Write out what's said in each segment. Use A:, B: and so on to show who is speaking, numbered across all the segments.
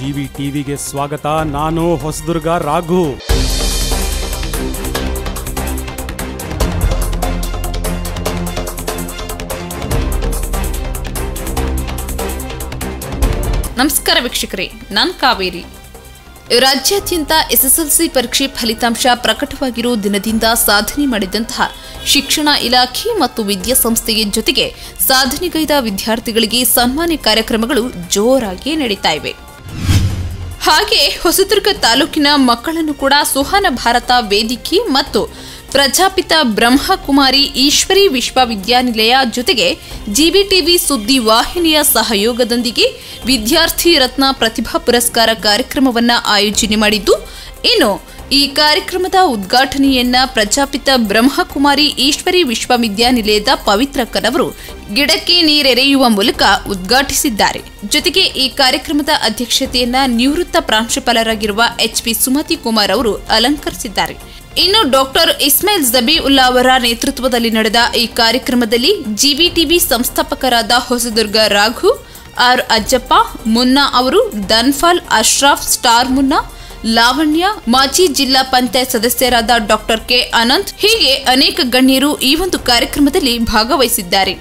A: GV ಟಿವಿಗೆ ಸ್ವಾಗತ. ನಾನು ಹೊಸದುರ್ಗ ರಾಘು.
B: ನಮಸ್ಕಾರ ವೀಕ್ಷಕರೇ, ನಾನು ಕಾವೇರಿ. ರಾಜ್ಯಾದ್ಯಂತ ಎಸ್ಎಸ್ಎಲ್ಸಿ ಪರೀಕ್ಷೆ ಫಲಿತಾಂಶ ಪ್ರಕಟವಾಗಿರೋ ದಿನದಿಂದ ಸಾಧನೆ ಮಾಡಿದಂತಹ ಶಿಕ್ಷಣ ಇಲಾಖೆ ಮತ್ತು ವಿದ್ಯಾಸಂಸ್ಥೆಯ ಜೊತೆಗೆ ಸಾಧನೆಗೈದ ವಿದ್ಯಾರ್ಥಿಗಳಿಗೆ ಸನ್ಮಾನ ಕಾರ್ಯಕ್ರಮಗಳು ಜೋರಾಗಿ ನಡೀತಾ ಇವೆ. ಹಾಗೆ ಹೊಸದುರ್ಗ ತಾಲೂಕಿನ ಮಕ್ಕಳನ್ನು ಕೂಡ ಸುಹಾನ ಭಾರತ ವೇದಿಕೆ ಮತ್ತು ಪ್ರಜಾಪಿತ ಬ್ರಹ್ಮಕುಮಾರಿ ಈಶ್ವರಿ ವಿಶ್ವವಿದ್ಯಾನಿಲಯ ಜೊತೆಗೆ ಜಿಬಿಟಿವಿ ಸುದ್ದಿ ವಾಹಿನಿಯ ಸಹಯೋಗದೊಂದಿಗೆ ವಿದ್ಯಾರ್ಥಿ ರತ್ನ ಪ್ರತಿಭಾ ಪುರಸ್ಕಾರ ಕಾರ್ಯಕ್ರಮವನ್ನು ಆಯೋಜನೆ ಮಾಡಿದ್ದು, ಇನ್ನು ಈ ಕಾರ್ಯಕ್ರಮದ ಉದ್ಘಾಟನೆಯನ್ನ ಪ್ರಜಾಪಿತ ಬ್ರಹ್ಮಕುಮಾರಿ ಈಶ್ವರಿ ವಿಶ್ವವಿದ್ಯಾನಿಲಯದ ಪವಿತ್ರ ಕನವರು ಗಿಡಕ್ಕೆ ನೀರೆರೆಯುವ ಮೂಲಕ ಉದ್ಘಾಟಿಸಿದ್ದಾರೆ. ಜೊತೆಗೆ ಈ ಕಾರ್ಯಕ್ರಮದ ಅಧ್ಯಕ್ಷತೆಯನ್ನ ನಿವೃತ್ತ ಪ್ರಾಂಶುಪಾಲರಾಗಿರುವ ಎಚ್ ಪಿ ಸುಮತಿ ಕುಮಾರ್ ಅವರು ಅಲಂಕರಿಸಿದ್ದಾರೆ. ಇನ್ನು ಡಾಕ್ಟರ್ ಇಸ್ಮಾಯಿಲ್ ಜಬೀಉಲ್ಲಾ ಅವರ ನೇತೃತ್ವದಲ್ಲಿ ನಡೆದ ಈ ಕಾರ್ಯಕ್ರಮದಲ್ಲಿ ಜಿಬಿಟಿವಿ ಸಂಸ್ಥಾಪಕರಾದ ಹೊಸದುರ್ಗ ರಾಘು, ಆರ್ ಅಜ್ಜಪ್ಪ, ಮುನ್ನಾ ಅವರು ದನ್ಫಾಲ್ ಅಶ್ರಾಫ್, ಸ್ಟಾರ್ ಮುನ್ನಾ ಲಾವಣ್ಯ, ಮಾಜಿ ಜಿಲ್ಲಾ ಪಂಚಾಯತ್ ಸದಸ್ಯರಾದ ಡಾಕ್ಟರ್ ಕೆ ಅನಂತ್ ಹೀಗೆ ಅನೇಕ ಗಣ್ಯರು ಈ ಒಂದು ಕಾರ್ಯಕ್ರಮದಲ್ಲಿ ಭಾಗವಹಿಸಿದ್ದಾರೆ.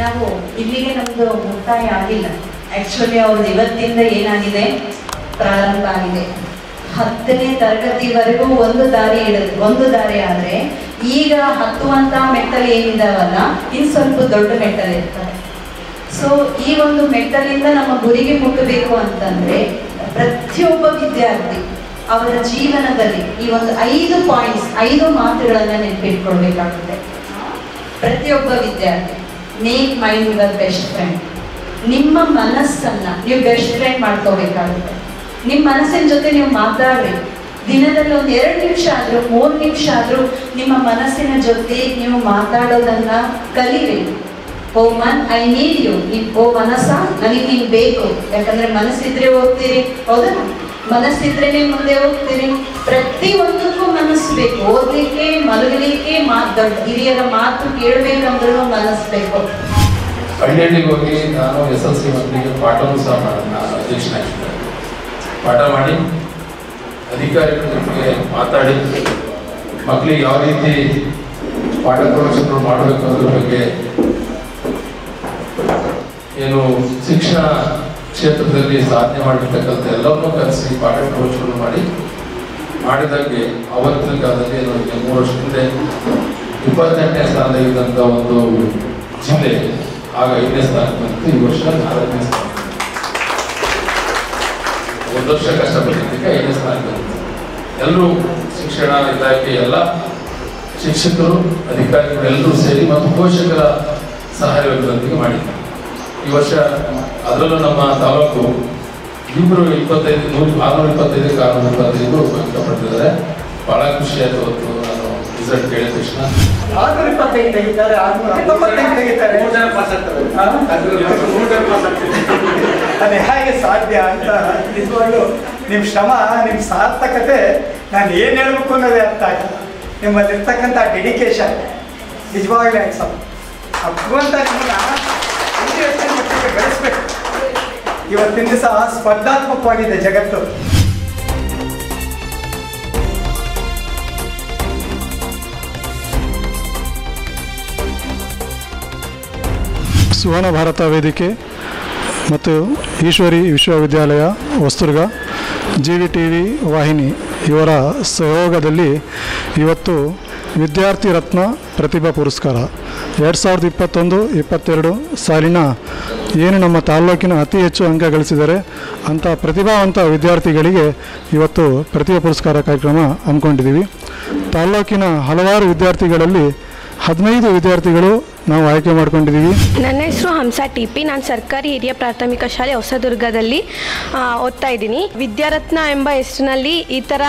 C: ನಾವು ಇಲ್ಲಿಗೆ ನಮ್ದು ಮುಕ್ತಾಯ ಆಗಿಲ್ಲ. ಆಕ್ಚುಲಿ ಅವ್ರದ್ದು ಇವತ್ತಿಂದ ಏನಾಗಿದೆ? ಪ್ರಾರಂಭ ಆಗಿದೆ. ಹತ್ತನೇ ತರಗತಿವರೆಗೂ ಒಂದು ದಾರಿ ಇಡದು ಒಂದು ದಾರಿ ಆದರೆ ಈಗ ಹತ್ತುವಂತ ಮೆಟ್ಟಲು ಏನಿದಾವಲ್ಲ, ಇನ್ ಸ್ವಲ್ಪ ದೊಡ್ಡ ಮೆಟ್ಟಲು ಇರ್ತದೆ. ಸೊ ಈ ಒಂದು ಮೆಟ್ಟಲಿಂದ ನಮ್ಮ ಗುರಿಗೆ ಮುಟ್ಟಬೇಕು ಅಂತಂದ್ರೆ ಪ್ರತಿಯೊಬ್ಬ ವಿದ್ಯಾರ್ಥಿ ಅವರ ಜೀವನದಲ್ಲಿ ಈ ಒಂದು ಐದು ಪಾಯಿಂಟ್ಸ್ ಐದು ಮಾತುಗಳನ್ನ ನೆನಪಿಟ್ಕೊಳ್ಬೇಕಾಗುತ್ತೆ. ಪ್ರತಿಯೊಬ್ಬ ವಿದ್ಯಾರ್ಥಿ. Make mind your best friend ನಿಮ್ಮ ಮನಸ್ಸನ್ನು ನೀವು ಬೆಸ್ಟ್ ಫ್ರೆಂಡ್ ಮಾಡ್ಕೋಬೇಕಾಗುತ್ತೆ. ನಿಮ್ಮ ಮನಸ್ಸಿನ ಜೊತೆ ನೀವು ಮಾತಾಡ್ರಿ. ದಿನದಲ್ಲಿ ಒಂದು ಎರಡು ನಿಮಿಷ ಆದರೂ, ಮೂರು ನಿಮಿಷ ಆದರೂ ನಿಮ್ಮ ಮನಸ್ಸಿನ ಜೊತೆ ನೀವು ಮಾತಾಡೋದನ್ನು ಕಲೀರಿ. ಓ ಮನ್, ಐ ನೀಡ್ ಯು. ಓ ಮನಸ್ಸ, ನನಗೆ ನೀವು ಬೇಕು. ಯಾಕಂದ್ರೆ ಮನಸ್ಸಿದ್ರೆ ಹೋಗ್ತೀರಿ. ಹೌದಾ? ಮನಸ್ಸಿದ್ರೆ ಮುಂದೆ ಹೋಗ್ತೀರಿ. ಪ್ರತಿ ಒಂದಕ್ಕೂ ಮನಸ್ಸು ಬೇಕು. ಓದಲಿಕ್ಕೆ, ಮಲಗಲಿಕ್ಕೆ ಮಾತು ಹಿರಿಯರ ಮಾತು ಕೇಳಬೇಕಂದ್ರೂ ಮನಸ್ಸು ಬೇಕು.
D: ಹಳ್ಳಿಹಳ್ಳಿಗೆ ಹೋಗಿ ನಾನು ಎಸ್ ಎಲ್ ಸಿ ಮಕ್ಕಳಿಗೆ ಪಾಠವೂ ಸಹ ಮಾಡೋಣ ಪಾಠ ಮಾಡಿ ಅಧಿಕಾರಿಗಳ ಜೊತೆಗೆ ಮಾತಾಡಿ ಮಕ್ಕಳಿಗೆ ಯಾವ ರೀತಿ ಪಾಠ ಪ್ರವಚನಗಳು ಮಾಡಬೇಕು ಅನ್ನೋದ್ರ ಬಗ್ಗೆ ಏನು ಶಿಕ್ಷಣ ಕ್ಷೇತ್ರದಲ್ಲಿ ಸಾಧನೆ ಮಾಡಿರ್ತಕ್ಕಂಥ ಎಲ್ಲವನ್ನೂ ಕರೆಸಿ ಪಾಠ ಪ್ರವಚನ ಮಾಡಿ ಮಾಡಿದಾಗೆ ಅವತ್ತಿನ ಕಾಲದಲ್ಲಿ ಏನು ಈಗ ಮೂರು ವರ್ಷ ಹಿಂದೆ ಇಪ್ಪತ್ತೆಂಟನೇ ಸ್ಥಾನದಲ್ಲಿದ್ದಂಥ ಒಂದು ಜಿಲ್ಲೆ, ಆಗ ಐದನೇ ಸ್ಥಾನ ಬಂತು, ಈ ವರ್ಷ ನಾಲ್ಕನೇ ಸ್ಥಾನ ಒಂದು ವರ್ಷ ಕಷ್ಟಪಟ್ಟಿದ್ದಕ್ಕೆ ಐದನೇ ಸ್ಥಾನ ಬಂತು. ಎಲ್ಲರೂ ಶಿಕ್ಷಣ ಇಲಾಖೆ ಎಲ್ಲ ಶಿಕ್ಷಕರು, ಅಧಿಕಾರಿಗಳು ಎಲ್ಲರೂ ಸೇರಿ ಮತ್ತು ಪೋಷಕರ ಸಹಯೋಗದೊಂದಿಗೆ ಮಾಡಿದ್ದಾರೆ ಈ ವರ್ಷ ಅದರಲ್ಲೂ ನಮ್ಮ ತಾಲೂಕು ಇಬ್ಬರು ಇಪ್ಪತ್ತೈದು ನೂರು ಆರುನೂರ ಇಪ್ಪತ್ತೈದಕ್ಕೆ ಆರುನೂರ ಇಪ್ಪತ್ತೈದು ಅಂಕ ಪಡೆದಿದ್ದಾರೆ ಬಹಳ ಖುಷಿ ಆಯ್ತು ಅವತ್ತು ನಾನು ರಿಸಲ್ಟ್ ಕೇಳಿದ ತಕ್ಷಣ.
E: ಆರ್ನೂರ ಇಪ್ಪತ್ತೈದು ತೆಗಿತಾರೆ ಆರ್ನೂರ ತೊಂಬತ್ತೈದು ತೆಗಿತಾರೆ. ಹಾ? ಅದು ಹೇಗೆ ಸಾಧ್ಯ ಅಂತ ನಿಜವಾಗ್ಲು ನಿಮ್ಮ ಶ್ರಮ ನಿಮ್ಮ ಸಾರ್ಥಕತೆ ನಾನು ಏನು ಹೇಳ್ಬೇಕು ಅನ್ನೋದೇ ಅರ್ಥ ಆಗಲ್ಲ ನಿಮ್ಮಲ್ಲಿರ್ತಕ್ಕಂಥ ಡೆಡಿಕೇಶನ್ ನಿಜವಾಗ್ಲೂ ಆ್ಯಕ್ಸಮ್ ಭಗವಂತ ನಿಮ್ಮನ್ನ ಬೆಳೆಸ್ಬೇಕು. ಇವತ್ತಿನ ದಿವಸ ಸ್ಪರ್ಧಾತ್ಮಕವಾಗಿದೆ ಜಗತ್ತು.
F: ಸುವರ್ಣ ಭಾರತ ವೇದಿಕೆ ಮತ್ತು ಈಶ್ವರಿ ವಿಶ್ವವಿದ್ಯಾಲಯ ವಸ್ತುರ್ಗ ಜಿ ವಿ ಟಿ ವಿ ವಾಹಿನಿ ಇವರ ಸಹಯೋಗದಲ್ಲಿ ಇವತ್ತು ವಿದ್ಯಾರ್ಥಿ ರತ್ನ ಪ್ರತಿಭಾ ಪುರಸ್ಕಾರ. ಎರಡು ಸಾವಿರದ ಇಪ್ಪತ್ತೊಂದು, ಇಪ್ಪತ್ತೆರಡು ಸಾಲಿನ ಏನು ನಮ್ಮ ತಾಲ್ಲೂಕಿನ ಅತಿ ಹೆಚ್ಚು ಅಂಕ ಗಳಿಸಿದರೆ ಅಂಥ ಪ್ರತಿಭಾವಂತ ವಿದ್ಯಾರ್ಥಿಗಳಿಗೆ ಇವತ್ತು ಪ್ರತಿಭಾ ಪುರಸ್ಕಾರ ಕಾರ್ಯಕ್ರಮ ಹಮ್ಮಿಕೊಂಡಿದ್ದೀವಿ. ತಾಲ್ಲೂಕಿನ ಹಲವಾರು ವಿದ್ಯಾರ್ಥಿಗಳಲ್ಲಿ ಹದಿನೈದು ವಿದ್ಯಾರ್ಥಿಗಳು ನಾವು ಆಯ್ಕೆ ಮಾಡ್ಕೊಂಡಿದ್ದೀವಿ.
G: ನನ್ನ ಹೆಸರು ಹಂಸಾ ಟಿ ಪಿ ನಾನು ಸರ್ಕಾರಿ ಹಿರಿಯ ಪ್ರಾಥಮಿಕ ಶಾಲೆ ಹೊಸದುರ್ಗದಲ್ಲಿ ಓದ್ತಾ ಇದ್ದೀನಿ. ವಿದ್ಯಾರತ್ನ ಎಂಬ ಹೆಸರಿನಲ್ಲಿ ಈ ಥರ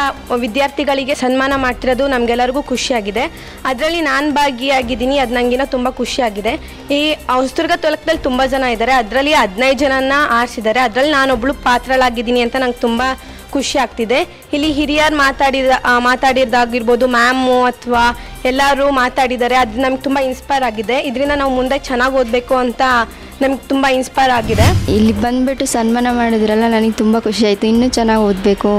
G: ವಿದ್ಯಾರ್ಥಿಗಳಿಗೆ ಸನ್ಮಾನ ಮಾಡ್ತಿರೋದು ನಮಗೆಲ್ಲರಿಗೂ ಖುಷಿಯಾಗಿದೆ. ಅದರಲ್ಲಿ ನಾನು ಭಾಗಿಯಾಗಿದ್ದೀನಿ. ಅದು ನನಗಿನ ತುಂಬ ಖುಷಿಯಾಗಿದೆ. ಈ ಹೊಸದುರ್ಗ ತೊಲಕದಲ್ಲಿ ತುಂಬ ಜನ ಇದ್ದಾರೆ. ಅದರಲ್ಲಿ ಹದಿನೈದು ಜನನ ಆರಿಸಿದ್ದಾರೆ. ಅದರಲ್ಲಿ ನಾನೊಬ್ಳು ಪಾತ್ರಳಾಗಿದ್ದೀನಿ ಅಂತ ನಂಗೆ ತುಂಬ ಖುಷಿ ಆಗ್ತಿದೆ. ಇಲ್ಲಿ ಹಿರಿಯರು ಮಾತಾಡಿದ ಮಾತಾಡಿದಾಗಿರ್ಬೋದು ಮ್ಯಾಮು ಅಥವಾ ಎಲ್ಲರೂ ಮಾತಾಡಿದ್ದಾರೆ. ಅದು ನಮ್ಗೆ ತುಂಬ ಇನ್ಸ್ಪೈರ್ ಆಗಿದೆ. ಇದರಿಂದ ನಾವು ಮುಂದೆ ಚೆನ್ನಾಗಿ ಓದಬೇಕು ಅಂತ ನಮ್ಗೆ ತುಂಬ ಇನ್ಸ್ಪೈರ್ ಆಗಿದೆ.
H: ಇಲ್ಲಿ ಬಂದುಬಿಟ್ಟು ಸನ್ಮಾನ ಮಾಡಿದ್ರಲ್ಲ ನನಗೆ ತುಂಬ ಖುಷಿ ಆಯಿತು. ಇನ್ನೂ ಚೆನ್ನಾಗಿ ಓದಬೇಕು.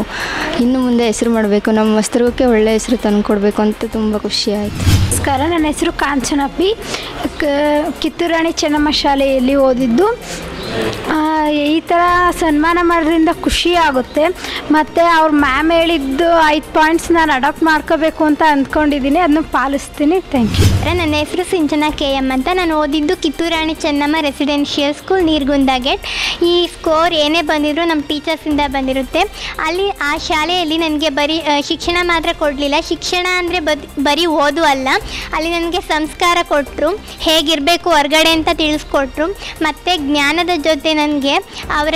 H: ಇನ್ನು ಮುಂದೆ ಹೆಸರು ಮಾಡಬೇಕು. ನಮ್ಮ ವಸ್ತ್ರಕ್ಕೆ ಒಳ್ಳೆ ಹೆಸರು ತಂದುಕೊಡ್ಬೇಕು ಅಂತ ತುಂಬ ಖುಷಿ ಆಯಿತು.
I: ನಮಸ್ಕಾರ. ನನ್ನ ಹೆಸರು ಕಾಂಚನಪ್ಪಿ ಕಿತ್ತೂರಾಣಿ ಕಿತ್ತೂರು ರಾಣಿ ಚೆನ್ನಮ್ಮ ಶಾಲೆಯಲ್ಲಿ ಓದಿದ್ದು. ಈ ಥರ ಸನ್ಮಾನ ಮಾಡೋದ್ರಿಂದ ಖುಷಿ ಆಗುತ್ತೆ. ಮತ್ತು ಅವ್ರ ಮ್ಯಾಮ್ ಹೇಳಿದ್ದು ಐದು ಪಾಯಿಂಟ್ಸ್ ನಾನು ಅಡಾಪ್ಟ್ ಮಾಡ್ಕೋಬೇಕು ಅಂತ ಅಂದ್ಕೊಂಡಿದ್ದೀನಿ. ಅದನ್ನು ಪಾಲಿಸ್ತೀನಿ. ಥ್ಯಾಂಕ್ ಯು
J: ನನ್ನ ಹೆಸರು ಸಿಂಚನಾ ಕೆ ಎಂ ಅಂತ. ನಾನು ಓದಿದ್ದು Kittur Rani Chennamma residential school Neergunda gate ಈ ಸ್ಕೋರ್ ಏನೇ ಬಂದಿದ್ರು ನಮ್ಮ ಟೀಚರ್ಸಿಂದ ಬಂದಿರುತ್ತೆ. ಅಲ್ಲಿ ಆ ಶಾಲೆಯಲ್ಲಿ ನನಗೆ ಬರೀ ಶಿಕ್ಷಣ ಮಾತ್ರ ಕೊಡಲಿಲ್ಲ. ಶಿಕ್ಷಣ ಅಂದರೆ ಬರೀ ಓದು ಅಲ್ಲ. ಅಲ್ಲಿ ನನಗೆ ಸಂಸ್ಕಾರ ಕೊಟ್ಟರು ಹೇಗಿರಬೇಕು ಹೊರಗಡೆ ಅಂತ ತಿಳಿಸ್ಕೊಟ್ರು. ಮತ್ತು ಜ್ಞಾನದ ಜೊತೆ ನನಗೆ ಅವರ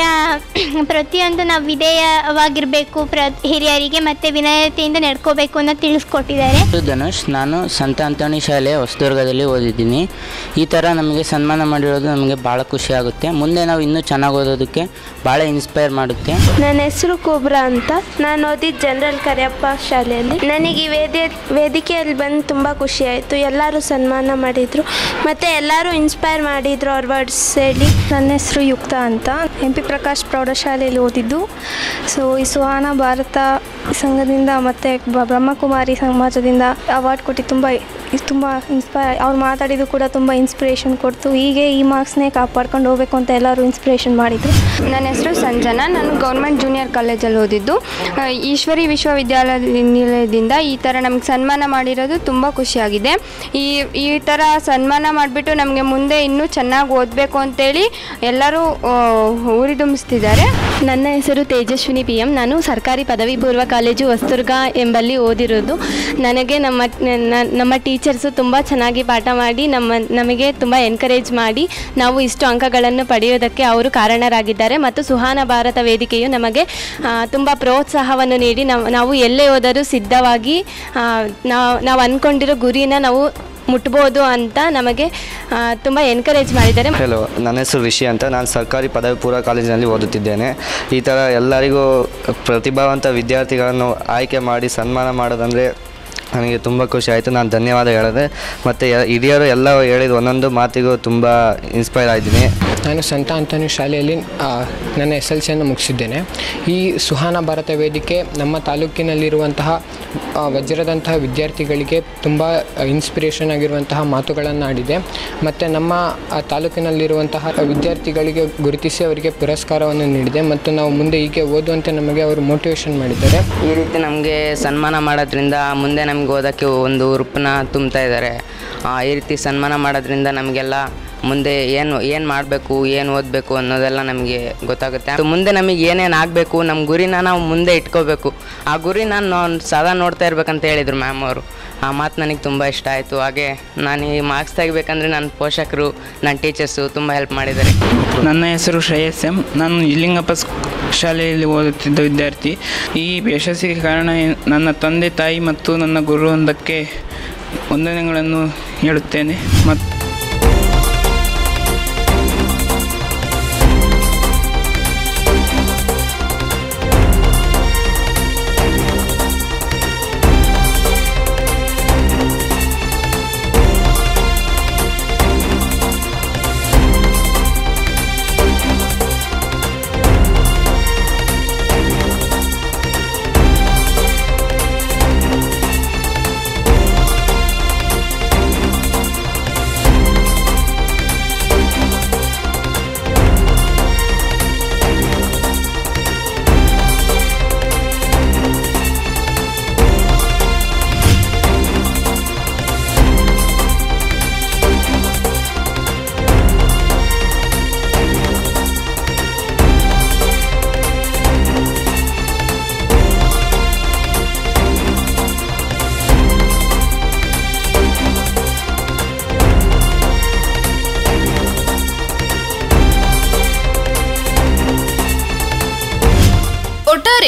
J: ಪ್ರತಿಯೊಂದು ನಾವು ವಿಧೇಯವಾಗಿರಬೇಕು, ಪ್ರ, ಹಿರಿಯರಿಗೆ ಮತ್ತು ವಿನಯತೆಯಿಂದ ನಡ್ಕೋಬೇಕು ಅಂತ ತಿಳಿಸ್ಕೊಟ್ಟಿದ್ದಾರೆ.
K: ಧನುಷ್, ನಾನು ಸಂತ ಶಾಲೆ ಹೊಸದುರ್ಗದಲ್ಲಿ ಓದಿದ್ದೀನಿ. ಈ ಥರ ನಮಗೆ ಸನ್ಮಾನ ಮಾಡಿರೋದು ನಮಗೆ ಭಾಳ ಖುಷಿ ಆಗುತ್ತೆ. ಮುಂದೆ ನಾವು ಇನ್ನೂ ಚೆನ್ನಾಗಿ ಓದೋದಕ್ಕೆ ಭಾಳ ಇನ್ಸ್ಪೈರ್ ಮಾಡುತ್ತೆ.
G: ನನ್ನ ಹೆಸರು ಕೋಬ್ರಾ ಅಂತ. ನಾನು ಓದಿದ್ದು ಜನರಲ್ ಕರಿಯಪ್ಪ ಶಾಲೆಯಲ್ಲಿ. ನನಗೆ ಈ ವೇದಿ ವೇದಿಕೆಯಲ್ಲಿ ಬಂದು ತುಂಬ ಖುಷಿ ಆಯಿತು. ಎಲ್ಲರೂ ಸನ್ಮಾನ ಮಾಡಿದರು. ಮತ್ತು ಎಲ್ಲರೂ ಇನ್ಸ್ಪೈರ್ ಮಾಡಿದರು ಅವ್ರ ವರ್ಡ್ಸ್ ಹೇಳಿ.
L: ನನ್ನ ಹೆಸರು ಯುಕ್ತ ಅಂತ. ಎಂ ಪಿ ಪ್ರಕಾಶ್ ಪ್ರೌಢಶಾಲೆಯಲ್ಲಿ ಓದಿದ್ದು. ಸೊ ಈ ಸುಹಾನ ಭಾರತ ಸಂಘದಿಂದ ಮತ್ತು ಬ- ಬ್ರಹ್ಮಕುಮಾರಿ ಸಮಾಜದಿಂದ ಅವಾರ್ಡ್ ಕೊಟ್ಟು ತುಂಬ ತುಂಬ ಇನ್ಸ್ಪೈ ಅವ್ರು ಮಾತಾಡಿದ್ದು ಕೂಡ ತುಂಬ ಇನ್ಸ್ಪಿರೇಷನ್ ಕೊಡ್ತು. ಹೀಗೆ ಈ ಮಾರ್ಕ್ಸ್ನೇ ಕಾಪಾಡ್ಕೊಂಡು ಹೋಗ್ಬೇಕು ಅಂತ ಎಲ್ಲರೂ ಇನ್ಸ್ಪಿರೇಷನ್ ಮಾಡಿದರು.
H: ನನ್ನ ಹೆಸರು ಸಂಜನಾ. ನಾನು ಗೌರ್ಮೆಂಟ್ ಜೂನಿಯರ್ ಕಾಲೇಜಲ್ಲಿ ಓದಿದ್ದು. ಈಶ್ವರಿ ವಿಶ್ವವಿದ್ಯಾಲಯದಿಂದ ಈ ಥರ ನಮಗೆ ಸನ್ಮಾನ ಮಾಡಿರೋದು ತುಂಬ ಖುಷಿಯಾಗಿದೆ. ಈ ಈ ಥರ ಸನ್ಮಾನ ಮಾಡಿಬಿಟ್ಟು ನಮಗೆ ಮುಂದೆ ಇನ್ನೂ ಚೆನ್ನಾಗಿ ಓದಬೇಕು ಅಂತೇಳಿ ಎಲ್ಲರೂ ಊರಿದುಂಬಿಸ್ತಿದ್ದಾರೆ ಹುರಿದುಂಬಿಸ್ತಿದ್ದಾರೆ
L: ನನ್ನ ಹೆಸರು ತೇಜಸ್ವಿನಿ ಪಿ ಎಂ. ನಾನು ಸರ್ಕಾರಿ ಪದವಿ ಪೂರ್ವ ಕಾಲೇಜು ಹೊಸದುರ್ಗ ಎಂಬಲ್ಲಿ ಓದಿರೋದು. ನನಗೆ ನಮ್ಮ ನಮ್ಮ ನಮ್ಮ ಟೀಚರ್ಸು ತುಂಬ ಚೆನ್ನಾಗಿ ಪಾಠ ಮಾಡಿ, ನಮ್ಮ, ನಮಗೆ ತುಂಬ ಎನ್ಕರೇಜ್ ಮಾಡಿ, ನಾವು ಇಷ್ಟು ಅಂಕಗಳನ್ನು ಪಡೆಯೋದಕ್ಕೆ ಅವರು ಕಾರಣರಾಗಿದ್ದಾರೆ. ಮತ್ತು ಸುಹಾನ ಭಾರತ ವೇದಿಕೆಯು ನಮಗೆ ತುಂಬ ಪ್ರೋತ್ಸಾಹವನ್ನು ನೀಡಿ, ನಾವು ನಾವು ಎಲ್ಲೇ ಹೋದರೂ ಸಿದ್ಧವಾಗಿ ನಾವು ನಾವು ಅಂದ್ಕೊಂಡಿರೋ ಗುರಿನ ನಾವು ಮುಟ್ಬೋದು ಅಂತ ನಮಗೆ ತುಂಬ ಎನ್ಕರೇಜ್ ಮಾಡಿದ್ದಾರೆ.
M: ಹಲೋ ನನ್ನ ಹೆಸರು ರಿಷಿ ಅಂತ. ನಾನು ಸರ್ಕಾರಿ ಪದವಿ ಪೂರ್ವ ಕಾಲೇಜಿನಲ್ಲಿ ಓದುತ್ತಿದ್ದೇನೆ. ಈ ಥರ ಎಲ್ಲರಿಗೂ ಪ್ರತಿಭಾವಂತ ವಿದ್ಯಾರ್ಥಿಗಳನ್ನು ಆಯ್ಕೆ ಮಾಡಿ, ಸನ್ಮಾನ ಮಾಡೋದಂದರೆ ನನಗೆ ತುಂಬ ಖುಷಿ ಆಯಿತು. ನಾನು ಧನ್ಯವಾದ ಹೇಳಿದೆ, ಮತ್ತು ಹಿರಿಯರು ಎಲ್ಲ ಹೇಳಿದ ಒಂದೊಂದು ಮಾತಿಗೂ ತುಂಬ ಇನ್ಸ್ಪೈರ್ ಆಗಿದ್ದೀನಿ.
N: ನಾನು ಸಂತ ಅಂತನು ಶಾಲೆಯಲ್ಲಿ ನನ್ನ ಎಸ್ ಎಲ್ ಸಿಯನ್ನು ಮುಗಿಸಿದ್ದೇನೆ. ಈ ಸುಹಾನ ಭಾರತ ವೇದಿಕೆ ನಮ್ಮ ತಾಲೂಕಿನಲ್ಲಿರುವಂತಹ ವಜ್ರದಂತಹ ವಿದ್ಯಾರ್ಥಿಗಳಿಗೆ ತುಂಬ ಇನ್ಸ್ಪಿರೇಷನ್ ಆಗಿರುವಂತಹ ಮಾತುಗಳನ್ನು ಆಡಿದೆ. ಮತ್ತು ನಮ್ಮ ತಾಲೂಕಿನಲ್ಲಿರುವಂತಹ ವಿದ್ಯಾರ್ಥಿಗಳಿಗೆ ಗುರುತಿಸಿ ಅವರಿಗೆ ಪುರಸ್ಕಾರವನ್ನು ನೀಡಿದೆ. ಮತ್ತು ನಾವು ಮುಂದೆ ಹೀಗೆ ಓದುವಂತೆ ನಮಗೆ ಅವರು ಮೋಟಿವೇಶನ್ ಮಾಡಿದ್ದಾರೆ.
K: ಈ ರೀತಿ ನಮಗೆ ಸನ್ಮಾನ ಮಾಡೋದ್ರಿಂದ ಮುಂದೆ ನಮಗೆ ಓದೋಕ್ಕೆ ಒಂದು ರೂಪನ ತುಂಬ್ತಾ ಇದ್ದಾರೆ. ಈ ರೀತಿ ಸನ್ಮಾನ ಮಾಡೋದ್ರಿಂದ ನಮಗೆಲ್ಲ ಮುಂದೆ ಏನು ಏನು ಮಾಡಬೇಕು, ಏನು ಓದಬೇಕು ಅನ್ನೋದೆಲ್ಲ ನಮಗೆ ಗೊತ್ತಾಗುತ್ತೆ. ಮುಂದೆ ನಮಗೆ ಏನೇನು ಆಗಬೇಕು ನಮ್ಮ ಗುರಿನ ನಾವು ಮುಂದೆ ಇಟ್ಕೋಬೇಕು. ಆ ಗುರಿನ ನಾನು ಸದಾ ನೋಡ್ತಾ ಇರ್ಬೇಕಂತ ಹೇಳಿದರು ಮ್ಯಾಮ್ ಅವರು. ಆ ಮಾತು ನನಗೆ ತುಂಬ ಇಷ್ಟ ಆಯಿತು. ಹಾಗೆ ನಾನು ಈ ಮಾರ್ಕ್ಸ್ ತೆಗಿಬೇಕಂದ್ರೆ ನನ್ನ ಪೋಷಕರು ನನ್ನ ಟೀಚರ್ಸು ತುಂಬ ಹೆಲ್ಪ್ ಮಾಡಿದ್ದಾರೆ.
O: ನನ್ನ ಹೆಸರು ಶ್ರೇಯಸ್ ಎಂ. ನಾನು ಇಲ್ಲಿಂಗಪ್ಪ ಶಾಲೆಯಲ್ಲಿ ಓದುತ್ತಿದ್ದ ವಿದ್ಯಾರ್ಥಿ. ಈ ಯಶಸ್ಸಿಗೆ ಕಾರಣ ನನ್ನ ತಂದೆ ತಾಯಿ ಮತ್ತು ನನ್ನ ಗುರುವೃಂದಕ್ಕೆ ವಂದನೆಗಳನ್ನು ಹೇಳುತ್ತೇನೆ. ಮತ್ತು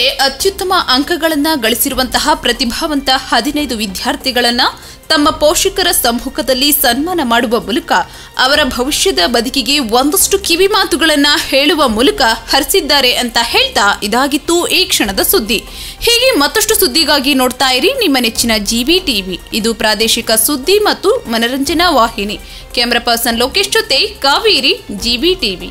B: ಒಟ್ಟಾರೆ ಅತ್ಯುತ್ತಮ ಅಂಕಗಳನ್ನು ಗಳಿಸಿರುವಂತಹ ಪ್ರತಿಭಾವಂತ ಹದಿನೈದು ವಿದ್ಯಾರ್ಥಿಗಳನ್ನು ತಮ್ಮ ಪೋಷಕರ ಸಮ್ಮುಖದಲ್ಲಿ ಸನ್ಮಾನ ಮಾಡುವ ಮೂಲಕ ಅವರ ಭವಿಷ್ಯದ ಬದುಕಿಗೆ ಒಂದಷ್ಟು ಕಿವಿ ಮಾತುಗಳನ್ನು ಹೇಳುವ ಮೂಲಕ ಹರಿಸಿದ್ದಾರೆ ಅಂತ ಹೇಳ್ತಾ ಇದಾಗಿತ್ತು ಈ ಕ್ಷಣದ ಸುದ್ದಿ. ಹೀಗೆ ಮತ್ತಷ್ಟು ಸುದ್ದಿಗಾಗಿ ನೋಡ್ತಾ ಇರಿ ನಿಮ್ಮ ನೆಚ್ಚಿನ ಜಿವಿ ಟಿವಿ. ಇದು ಪ್ರಾದೇಶಿಕ ಸುದ್ದಿ ಮತ್ತು ಮನರಂಜನಾ ವಾಹಿನಿ. ಕ್ಯಾಮರಾ ಪರ್ಸನ್ ಲೋಕೇಶ್ ಜೊತೆ Kaveri, GV TV.